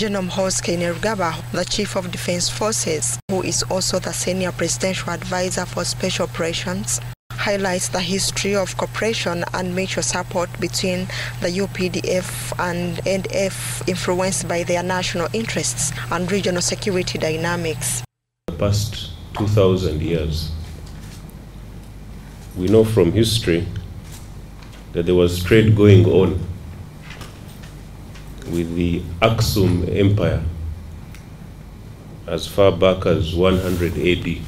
General Muhoozi Kainerugaba, the Chief of Defense Forces, who is also the Senior Presidential Advisor for Special Operations, highlights the history of cooperation and mutual support between the UPDF and NF influenced by their national interests and regional security dynamics. The past 2,000 years, we know from history that there was trade going on with the Aksum Empire as far back as 100 AD.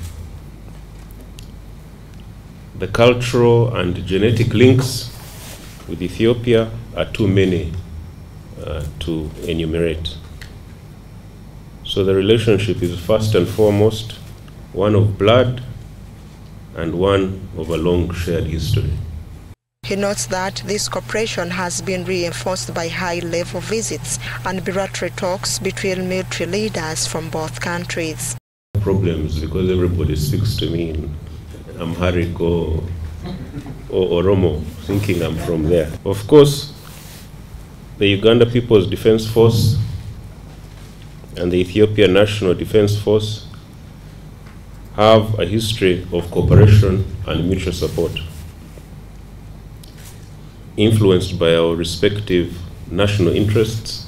The cultural and genetic links with Ethiopia are too many uh, to enumerate. So the relationship is first and foremost one of blood and one of a long shared history. He notes that this cooperation has been reinforced by high-level visits and bilateral talks between military leaders from both countries. Problems because everybody speaks to me in Amharic or, or Oromo, thinking I'm from there. Of course, the Uganda People's Defense Force and the Ethiopian National Defense Force have a history of cooperation and mutual support influenced by our respective national interests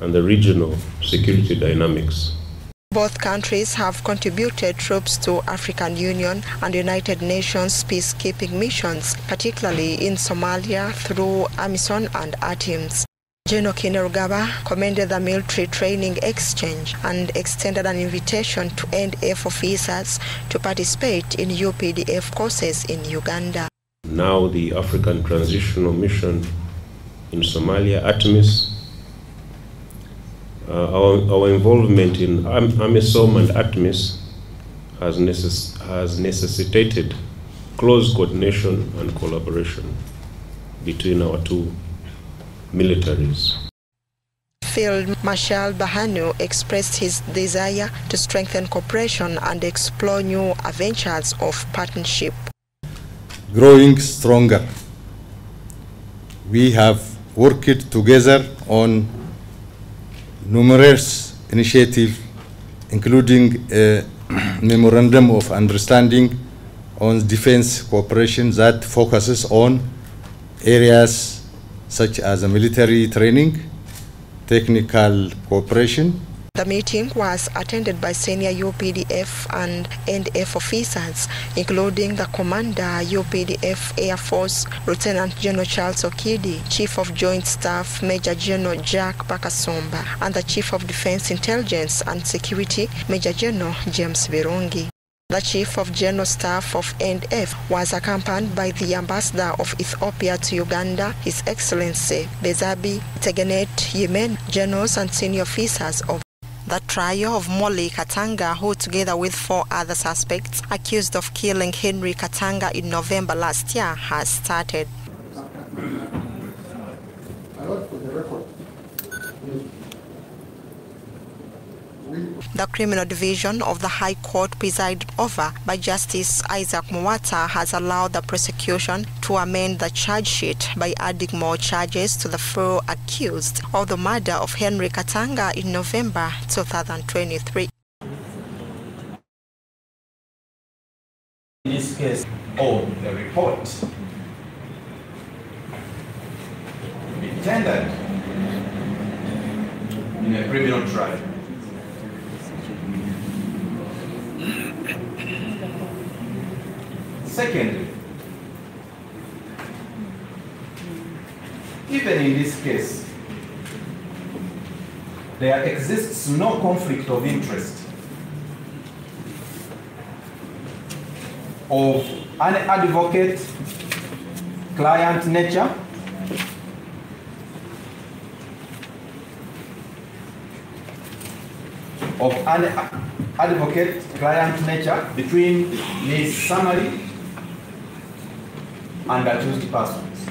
and the regional security dynamics. Both countries have contributed troops to African Union and United Nations peacekeeping missions, particularly in Somalia through AMISOM and ATMIS. General Kainerugaba commended the military training exchange and extended an invitation to NF officers to participate in UPDF courses in Uganda. Now the African Transitional Mission in Somalia, ATMIS, uh, our, our involvement in AMISOM and ATMIS has, necess has necessitated close coordination and collaboration between our two militaries. Field Marshal Birhanu expressed his desire to strengthen cooperation and explore new adventures of partnership. Growing stronger. We have worked together on numerous initiatives, including a memorandum of understanding on defense cooperation that focuses on areas such as military training, technical cooperation. The meeting was attended by senior UPDF and NF officers, including the Commander, UPDF Air Force, Lieutenant General Charles Okidi, Chief of Joint Staff, Major General Jack Bakasumba, and the Chief of Defense Intelligence and Security, Major General James Birungi. The Chief of General Staff of NF was accompanied by the Ambassador of Ethiopia to Uganda, His Excellency Bezabi Tegenet Yemen, generals and senior officers of the trial of Molly Katanga, who together with four other suspects accused of killing Henry Katanga in November last year, has started. The Criminal Division of the High Court presided over by Justice Isaac Muwata, has allowed the prosecution to amend the charge sheet by adding more charges to the four accused of the murder of Henry Katanga in November 2023. In this case, on the report, be tendered in a criminal trial. Secondly, even in this case, there exists no conflict of interest of an advocate client nature of an advocate client nature between Ms. Summary and accused persons.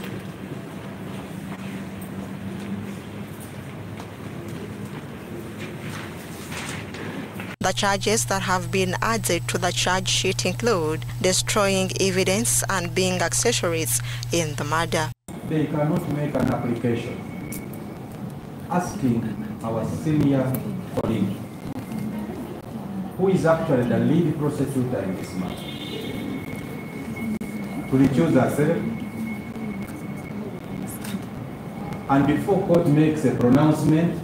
The charges that have been added to the charge sheet include destroying evidence and being accessories in the murder. They cannot make an application asking our senior colleague, who is actually the lead prosecutor in this matter. Tulichoose ourselves, and before court makes a pronouncement,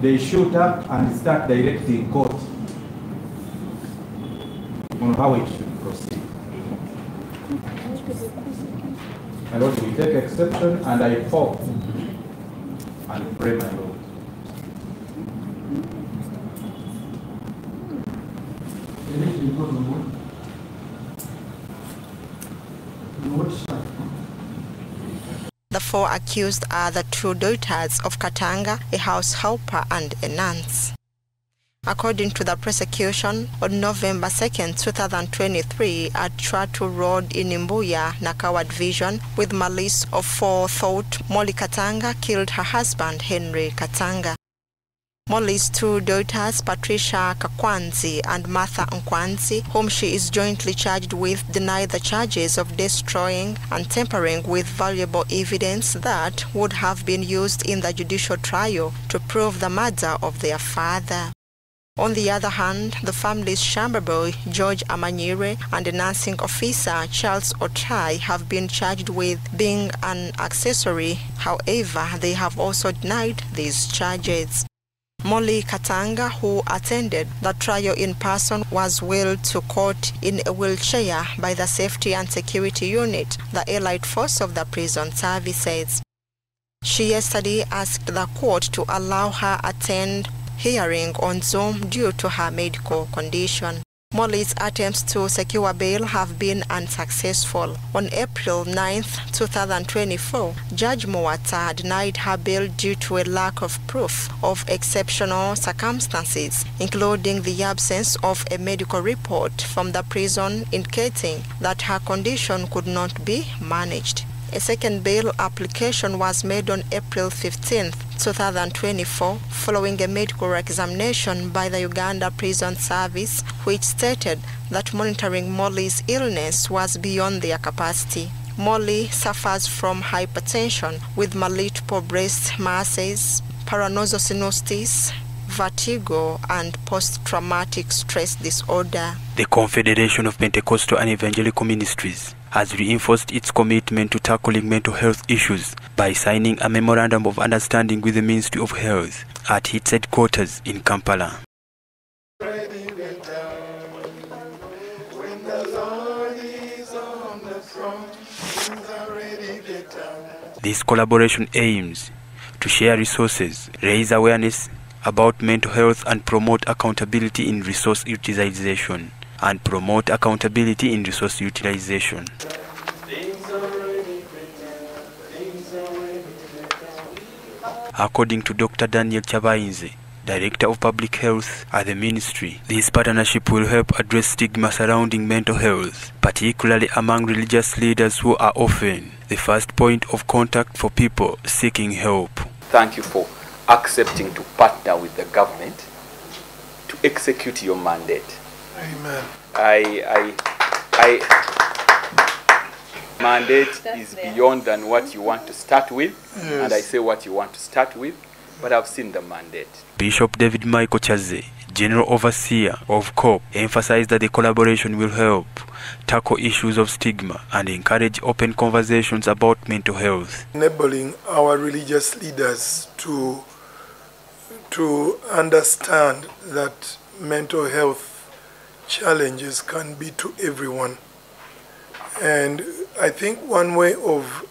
they shoot up and start directing court on how it should proceed. My Lord, we take exception and I hope and pray, my Lord. The four accused are the two daughters of Katanga, a house helper and a nurse. According to the prosecution, on November 2, 2023, at Tratu Road in Imbuya, Nakawa Division, with malice of forethought, Molly Katanga killed her husband, Henry Katanga. Molly's two daughters, Patricia Kakwanza and Martha Nkwanzi, whom she is jointly charged with, deny the charges of destroying and tampering with valuable evidence that would have been used in the judicial trial to prove the murder of their father. On the other hand, the family's chamber boy, George Amanyire, and the nursing officer, Charles Otai, have been charged with being an accessory. However, they have also denied these charges. Molly Katanga, who attended the trial in person, was wheeled to court in a wheelchair by the Safety and Security Unit, the allied force of the prison services. She yesterday asked the court to allow her attend hearing on Zoom due to her medical condition. Molly's attempts to secure bail have been unsuccessful. On April 9, 2024, Judge Muwata denied her bail due to a lack of proof of exceptional circumstances, including the absence of a medical report from the prison indicating that her condition could not be managed. A second bail application was made on April 15, 2024, following a medical examination by the Uganda Prison Service, which stated that monitoring Molly's illness was beyond their capacity. Molly suffers from hypertension with multiple breast masses, paranozosinusitis, vertigo, and post-traumatic stress disorder. The Confederation of Pentecostal and Evangelical Ministries has reinforced its commitment to tackling mental health issues by signing a memorandum of understanding with the Ministry of Health at its headquarters in Kampala. This collaboration aims to share resources, raise awareness about mental health and promote accountability in resource utilization and promote accountability in resource utilization. According to Dr. Daniel Kyabayinze, Director of Public Health at the Ministry, this partnership will help address stigma surrounding mental health, particularly among religious leaders who are often the first point of contact for people seeking help. Thank you for accepting to partner with the government to execute your mandate. Amen. I, I, I, mandate is beyond than what you want to start with, and I say what you want to start with, but I've seen the mandate. Bishop David Michael Chaze, General Overseer of COP, emphasized that the collaboration will help tackle issues of stigma and encourage open conversations about mental health. Enabling our religious leaders to to understand that mental health challenges can be to everyone. And I think one way of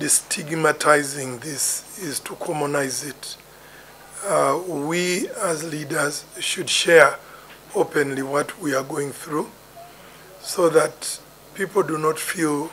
destigmatizing this is to commonize it. Uh, we as leaders should share openly what we are going through so that people do not feel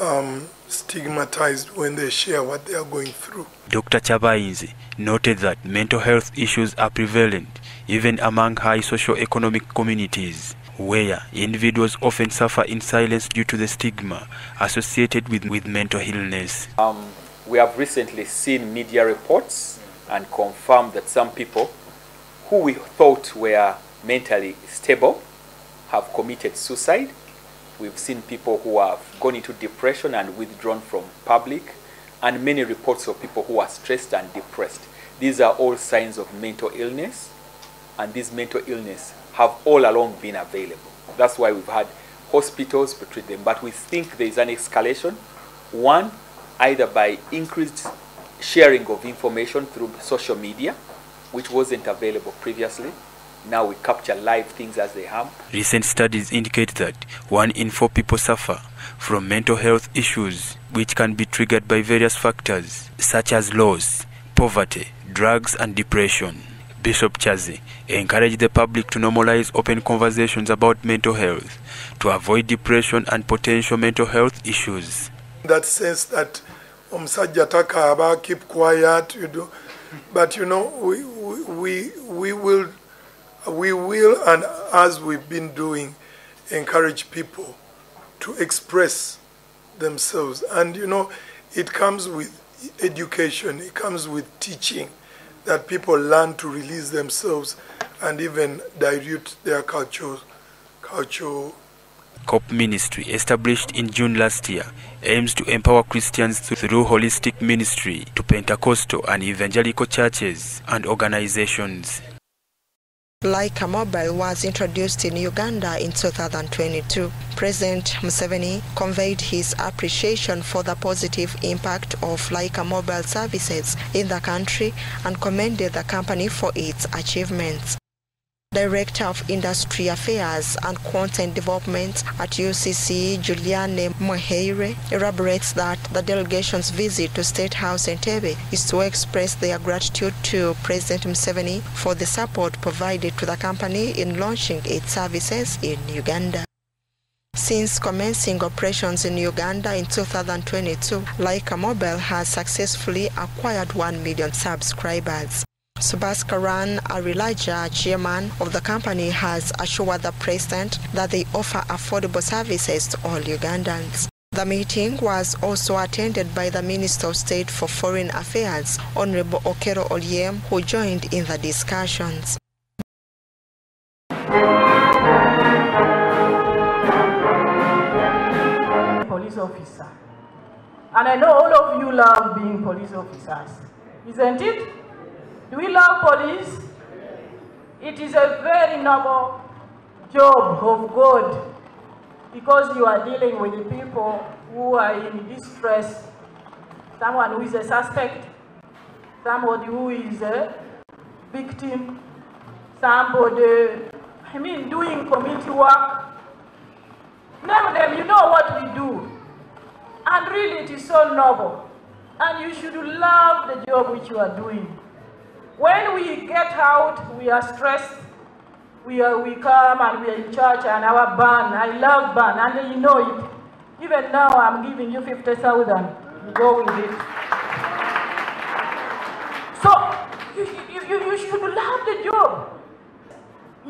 um, stigmatized when they share what they are going through. Dr. Chabainzi noted that mental health issues are prevalent even among high socio-economic communities where individuals often suffer in silence due to the stigma associated with, with mental illness. Um, we have recently seen media reports and confirmed that some people who we thought were mentally stable have committed suicide We've seen people who have gone into depression and withdrawn from public, and many reports of people who are stressed and depressed. These are all signs of mental illness, and these mental illness have all along been available. That's why we've had hospitals to treat them. But we think there is an escalation. One, either by increased sharing of information through social media, which wasn't available previously. Now we capture live things as they happen. Recent studies indicate that one in four people suffer from mental health issues, which can be triggered by various factors such as loss, poverty, drugs, and depression. Bishop Chazi encouraged the public to normalize open conversations about mental health to avoid depression and potential mental health issues. That sense that um, omusajja takaaba keep quiet you do but you know we, we, we, we will we will and as we've been doing encourage people to express themselves and you know it comes with education it comes with teaching that people learn to release themselves and even dilute their culture culture. COP Ministry, established in June last year, aims to empower Christians through holistic ministry to Pentecostal and evangelical churches and organizations. Lyca Mobile was introduced in Uganda in 2022. President Museveni conveyed his appreciation for the positive impact of Lyca Mobile services in the country and commended the company for its achievements. Director of Industry Affairs and Content Development at UCC, Juliane Moheire, elaborates that the delegation's visit to State House Entebbe is to express their gratitude to President Museveni for the support provided to the company in launching its services in Uganda. Since commencing operations in Uganda in 2022, Lyca Mobile has successfully acquired 1 million subscribers. Subaskaran Allirajah, chairman of the company, has assured the president that they offer affordable services to all Ugandans. The meeting was also attended by the Minister of State for Foreign Affairs, Honorable Okello Oryem, who joined in the discussions. Police officer. And I know all of you love being police officers, isn't it? Do we love police? It is a very noble job of God because you are dealing with the people who are in distress, someone who is a suspect, somebody who is a victim, somebody, I mean, doing community work. Name them, you know what we do. And really, it is so noble. And you should love the job which you are doing. When we get out, we are stressed. We, are, we come and we are in church and our band, I love band, and you know it. Even now, I'm giving you 50,000. You go with it. So, you, you, you, you should love the job.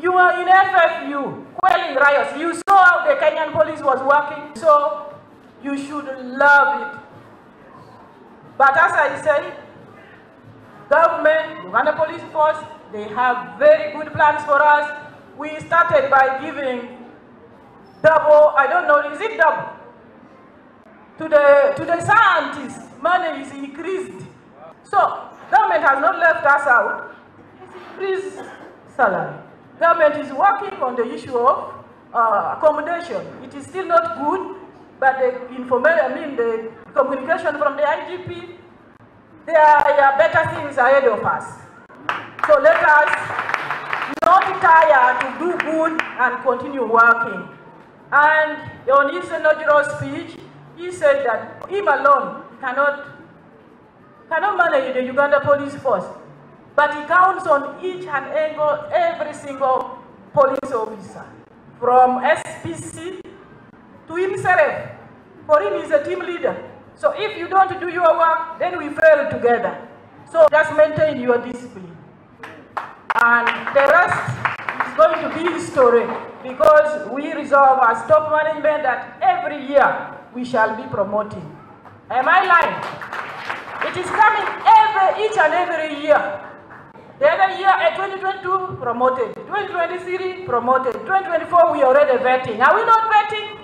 You are in FFU, quelling riots. You saw how the Kenyan police was working, so you should love it. But as I say, government, Uganda Police Force, they have very good plans for us. We started by giving double, I don't know, is it double? To the, to the scientists, money is increased. So, government has not left us out. It's increased salary. Government is working on the issue of uh, accommodation. It is still not good, but the information, I mean the communication from the IGP there are better things ahead of us. So let us not tire to do good and continue working. And on his inaugural speech, he said that him alone cannot, cannot manage the Uganda police force, but he counts on each and every single police officer, from SPC to himself. For him, he's a team leader. So if you don't do your work, then we fail together. So just maintain your discipline. And the rest is going to be history because we resolve as top management that every year we shall be promoting. Am I lying? It is coming every, each and every year. The other year, eh, at 2022, promoted. 2023, promoted. 2024, we already vetting. Are we not vetting?